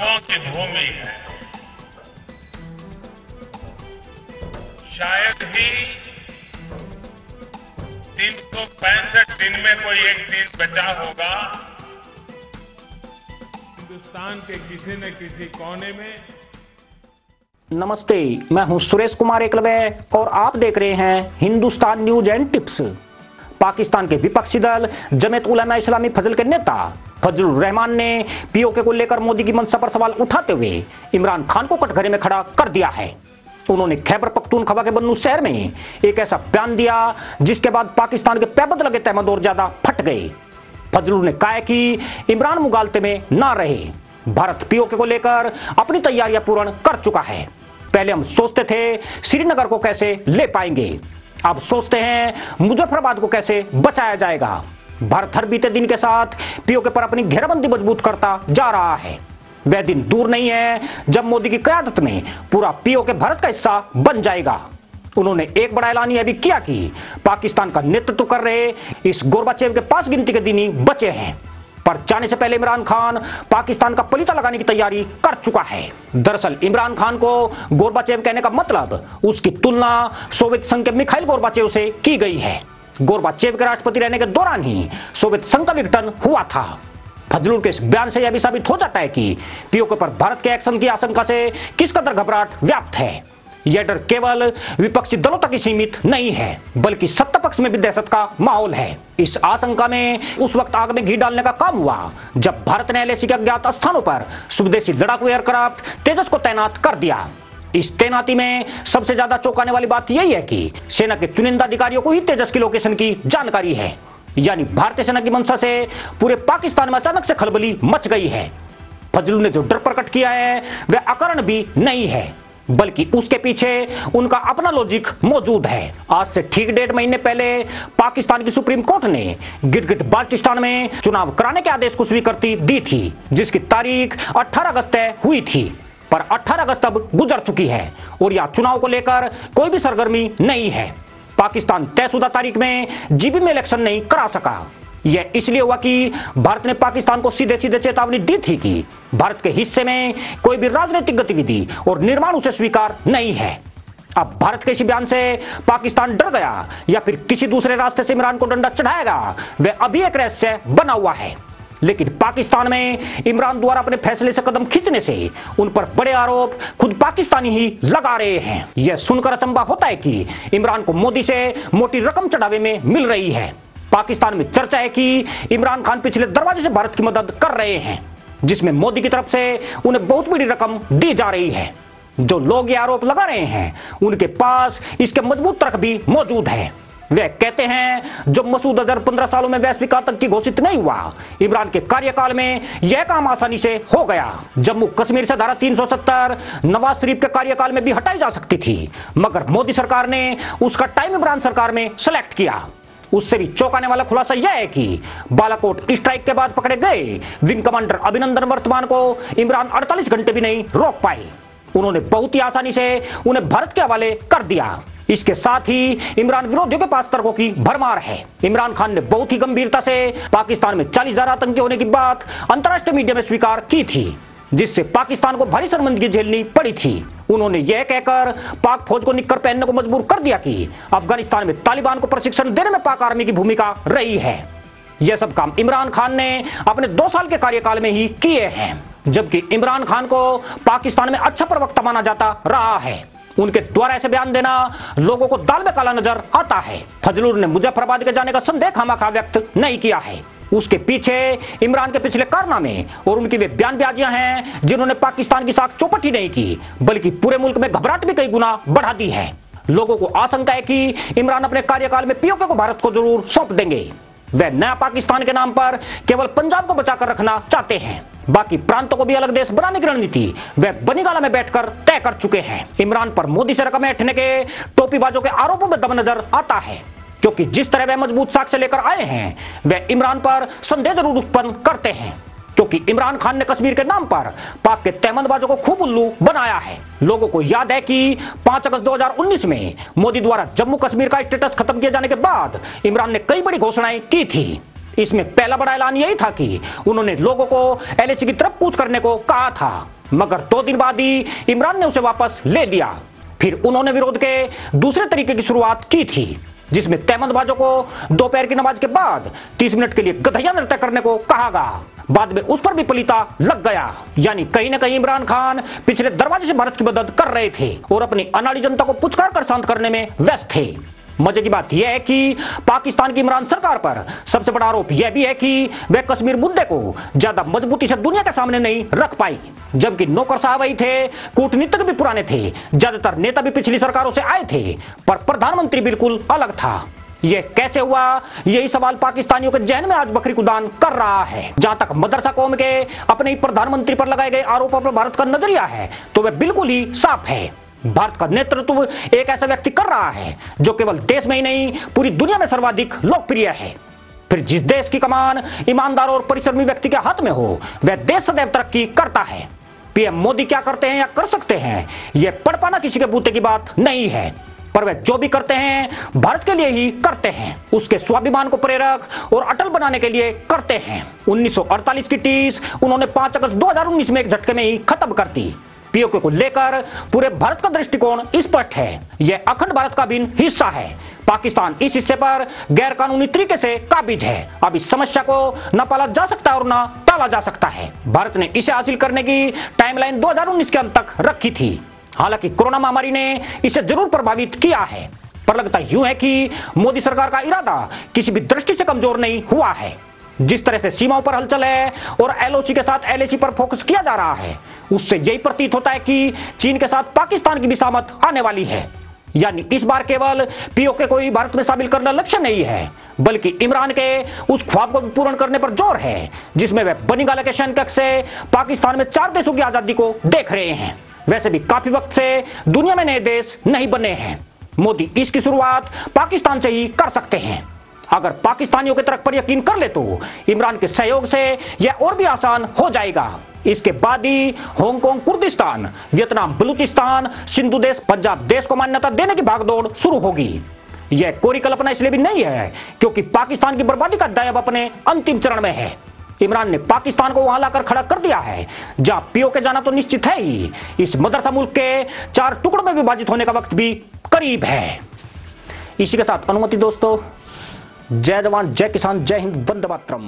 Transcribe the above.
शवों की भूमि है। शायद ही तीन सौ पैंसठ दिन में कोई एक दिन बचा होगा। हिंदुस्तान के किसी न किसी कोने में। नमस्ते, मैं हूँ सुरेश कुमार एकलवे और आप देख रहे हैं Hindustan news and tips. Pakistan के विपक्षी दल जमेत उलमा इस्लामी फजल के नेता फजलुर रहमान ने पीओके को लेकर मोदी की मंशा पर सवाल उठाते हुए इमरान खान को कटघरे में खड़ा कर दिया है। उन्होंने खैबर पख्तूनख्वा के बन्नू शहर में एक ऐसा बयान दिया, जिसके बाद पाकिस्तान के पैबंद लगे तहमद और ज़्यादा फट गए। फजलुर ने कहा कि इमरान मुगालते में ना रहे। भारत पीओके को लेकर अपनी तैयारियाँ पूर्ण कर चुका है। पहले हम सोचते थे श्रीनगर को कैसे ले पाएँगे। अब सोचते हैं मुजफ्फराबाद को कैसे बचाया जाएगा। भारत बीते दिन के साथ पीओके पर अपनी घेराबंदी मज़बूत करता जा रहा है। वह दिन दूर नहीं है, जब मोदी की क्यादत में पूरा पीओके भारत का हिस्सा बन जाएगा। उन्होंने एक बड़ा ऐलान यह भी किया कि पाकिस्तान का नेतृत्व कर रहे इस गोरबाचेव के पास गिनती के दिन ही बचे हैं। पर जाने से पहले इमरान खान पाकिस्तान का पलीता लगाने की तैयारी कर चुका है। दरअसल इमरान खान को गोरबाचेव कहने का मतलब उसकी तुलना सोवियत संघ के मिखाइल गोरबाचेव से की गई है। गोरबाचेव के राष्ट्रपति रहने के दौरान ही सोवियत संघ का विघटन हुआ था। फजलुल के इस बयान से यह भी साबित हो जाता है कि पीओके पर भारत के एक्शन की आशंका से किस कदर घबराहट व्याप्त है। यह डर केवल विपक्षी दलों तक ही सीमित नहीं है, बल्कि सत्ता पक्ष में भी दहशत का माहौल है। इस आशंका में उस वक्त आग में घी डालने का काम हुआ, जब भारत ने एलएसी के अज्ञात स्थानों पर स्वदेशी लड़ाकू एयरक्राफ्ट तेजस को तैनात कर दिया। इस तैनाती में सबसे ज़्यादा चौंकाने वाली बात यही है कि सेना के चुनिंदा अधिकारियों को ही तेजस की लोकेशन की जानकारी है। यानी भारतीय सेना की मंशा से पूरे पाकिस्तान में अचानक से खलबली मच गई है। फजलू ने जो डर प्रकट किया है, वह अकरण भी नहीं है, बल्कि उसके पीछे उनका अपना लॉजिक मौजूद है। आज से ठीक डेढ़ महीने पहले पाकिस्तान की सुप्रीम कोर्ट ने गिरगिट बाल्टिस्तान में चुनाव कराने के आदेश को स्वीकृति दी थी, जिसकी तारीख 18 अगस्त तय हुई थी। पर 18 अगस्त अब गुजर चुकी है और यह चुनाव को लेकर कोई भी सरगर्मी नहीं है। पाकिस्तान तयशुदा तारीख में जीबी में इलेक्शन नहीं करा सका। यह इसलिए हुआ कि भारत ने पाकिस्तान को सीधे सीधे चेतावनी दी थी कि भारत के हिस्से में कोई भी राजनीतिक गतिविधि और निर्माण उसे स्वीकार नहीं है। अब भारत के इसी बयान से पाकिस्तान डर गया या फिर किसी दूसरे रास्ते से इमरान को डंडा चढ़ाएगा, वह अभी एक रहस्य बना हुआ है। लेकिन पाकिस्तान में इमरान द्वारा अपने फैसले से कदम खींचने से उन पर बड़े आरोप खुद पाकिस्तानी ही लगा रहे हैं। यह सुनकर अचंबा होता है कि इमरान को मोदी से मोटी रकम चढ़ावे में मिल रही है। पाकिस्तान में चर्चा है कि इमरान खान पिछले दरवाजे से भारत की मदद कर रहे हैं, जिसमें मोदी की तरफ़ से उन्हें बहुत बड़ी रकम दी जा रही है। जो लोग ये आरोप लगा रहे हैं, उनके पास इसके मज़बूत तर्क भी मौजूद है। वे कहते हैं, जब मसूद अजहर पंद्रह सालों में वैश्विक आतंकी घोषित नहीं हुआ, इमरान के कार्यकाल में यह काम आसानी से हो गया। जम्मू कश्मीर से धारा 370 नवाज़ शरीफ के कार्यकाल में भी हटाई जा सकती थी, मगर मोदी सरकार ने उसका टाइम इमरान सरकार में सेलेक्ट किया। उससे भी चौंकाने वाला खुलासा यह है कि बालाकोट स्ट्राइक के बाद पकड़े गए विंग कमांडर अभिनंदन वर्तमान को इमरान 48 घंटे भी नहीं रोक पाए। उन्होंने बहुत ही आसानी से उन्हें भारत के हवाले कर दिया। इसके साथ ही इमरान विरोधियों के पास तर्कों की भरमार है। इमरान खान ने बहुत ही गंभीरता से पाकिस्तान में चालीस हज़ार आतंकी होने की बात अंतर्राष्ट्रीय मीडिया में स्वीकार की थी, जिससे पाकिस्तान को भारी शर्मिंदगी झेलनी पड़ी थी। उन्होंने यह कहकर पाक फौज को निक्कर पहनने को मजबूर कर दिया कि अफ़गानिस्तान में तालिबान को प्रशिक्षण देने में पाक आर्मी की भूमिका रही है। यह सब काम इमरान खान ने अपने दो साल के कार्यकाल में ही किए हैं, जबकि इमरान खान को पाकिस्तान में अच्छा प्रवक्ता माना जाता रहा है। उनके द्वारा ऐसे बयान देना लोगों को दाल में काला नज़र आता है। फजलूर ने मुजफ्फराबाद के जाने का संदेह खामा व्यक्त नहीं किया है। उसके पीछे इमरान के पिछले कारनामे और उनकी वे बयानबाजियाँ हैं, जिन्होंने पाकिस्तान की साख चौपट ही नहीं की, बल्कि पूरे मुल्क में घबराहट भी कई गुना बढ़ा दी है। लोगों को आशंका है कि इमरान अपने कार्यकाल में पीओके को भारत को ज़रूर सौंप देंगे। वे नया पाकिस्तान के नाम पर केवल पंजाब को बचाकर रखना चाहते हैं। बाकी प्रांतों को भी अलग देश बनाने की रणनीति वे बनीगाला में बैठकर तय कर चुके हैं। इमरान पर मोदी से रकम ऐठने के टोपीबाजों के आरोपों में दम नज़र आता है, क्योंकि जिस तरह वे मज़बूत साक्ष्य लेकर आए हैं, वे इमरान पर संदेह ज़रूर उत्पन्न करते हैं, क्योंकि इमरान खान ने कश्मीर के नाम पर पाक के तहमदबाजों को खूब उल्लू बनाया है। लोगों को याद है कि 5 अगस्त 2019 में मोदी द्वारा जम्मू कश्मीर का स्टेटस खत्म किए जाने के बाद इमरान ने कई बड़ी घोषणाएँ की थी। इसमें पहला बड़ा ऐलान यही था कि उन्होंने लोगों को एलएसी की तरफ़ कूच करने को कहा था, मगर दो दिन बाद ही इमरान ने उसे वापस ले लिया। फिर उन्होंने विरोध के दूसरे तरीके की शुरुआत की थी, जिसमें तहमदबाजों को दोपहर की नमाज़ के बाद 30 मिनट के लिए गधैया नृत्य करने को कहा गया। बाद में उस पर भी पलीता लग गया। यानी कहीं ना कहीं इमरान खान पिछले दरवाजे से भारत की मदद कर रहे थे और अपनी अनाड़ी जनता को पुचकार कर शांत करने में व्यस्त थे। मज़े की बात यह है कि पाकिस्तान की इमरान सरकार पर सबसे बड़ा आरोप यह भी है कि वह कश्मीर मुद्दे को ज़्यादा मजबूती से दुनिया के सामने नहीं रख पाई, जबकि नौकर साहब ही थे, कूटनीतिक भी पुराने थे, ज़्यादातर नेता भी पिछली सरकारों से आए थे, पर प्रधानमंत्री बिल्कुल अलग था। यह कैसे हुआ? यही सवाल पाकिस्तानियों के जहन में आज बकरी कुदान कर रहा है। जहाँ तक मदरसा कौम के अपने ही प्रधानमंत्री पर लगाए गए आरोपों पर भारत का नज़रिया है तो वह बिल्कुल ही साफ़ है। भारत का नेतृत्व एक ऐसा व्यक्ति कर रहा है जो केवल देश में ही नहीं, पूरी दुनिया में सर्वाधिक लोकप्रिय है। फिर जिस देश की कमान ईमानदार और परिश्रमी व्यक्ति के हाथ में हो, वह देश सदैव तरक्की करता है। पीएम मोदी क्या करते हैं या कर सकते हैं यह पढ़ पाना किसी के बूते की बात नहीं है, पर वे जो भी करते हैं, भारत के लिए ही करते हैं। उसके स्वाभिमान को प्रेरक और अटल बनाने के लिए करते हैं। 1948 की टीस उन्होंने 5 अगस्त 2019 में एक झटके में ही खत्म कर दी। पीओके को लेकर पूरे भारत का दृष्टिकोण स्पष्ट है। यह अखंड भारत का भी हिस्सा है। पाकिस्तान इस हिस्से पर गैर कानूनी तरीके से काबिज है। अब इस समस्या को न पाला जा सकता और न टाला जा सकता है। भारत ने इसे हासिल करने की टाइमलाइन 2019 के अंत तक रखी थी। हालाँकि कोरोना महामारी ने इसे ज़रूर प्रभावित किया है। पर लगता यूँ है कि मोदी सरकार का इरादा किसी भी दृष्टि से कमज़ोर नहीं हुआ है। जिस तरह से सीमाओं पर हलचल है और एलओसी के साथ एलएसी पर फोकस किया जा रहा है, उससे यही प्रतीत होता है कि चीन के साथ पाकिस्तान की भी सामत आने वाली है। यानी इस बार केवल पीओके को ही भारत में शामिल करना लक्ष्य नहीं है, बल्कि इमरान के उस ख्वाब को पूर्ण करने पर ज़ोर है, जिसमें वह बनिगाला के शनकक से पाकिस्तान में चार देशों की आज़ादी को देख रहे हैं। वैसे भी काफ़ी वक्त से दुनिया में नए देश नहीं बने हैं। मोदी इसकी शुरुआत पाकिस्तान से ही कर सकते हैं। अगर पाकिस्तानियों के तरफ़ पर यकीन कर ले तो इमरान के सहयोग से यह और भी आसान हो जाएगा। इसके बाद ही Hong Kong Kurdistan, Vietnam, Balochistan, Sindhu देश, पंजाब देश को मान्यता देने की भागदौड़ शुरू होगी। यह कोरी कल्पना इसलिए भी नहीं है क्योंकि पाकिस्तान की बर्बादी का दायब अपने अंतिम चरण में है। इमरान ने पाकिस्तान को वहाँ लाकर खड़ा कर दिया है। जहाँ पीओ के जाना तो निश्चित है ही, इस मदरसा मुल्क के चार टुकड़ों में विभाजित होने का वक्त भी करीब है। इसी के साथ अनुमति दोस्तों जय जवान जय किसान जय हिंद वंदे मातरम।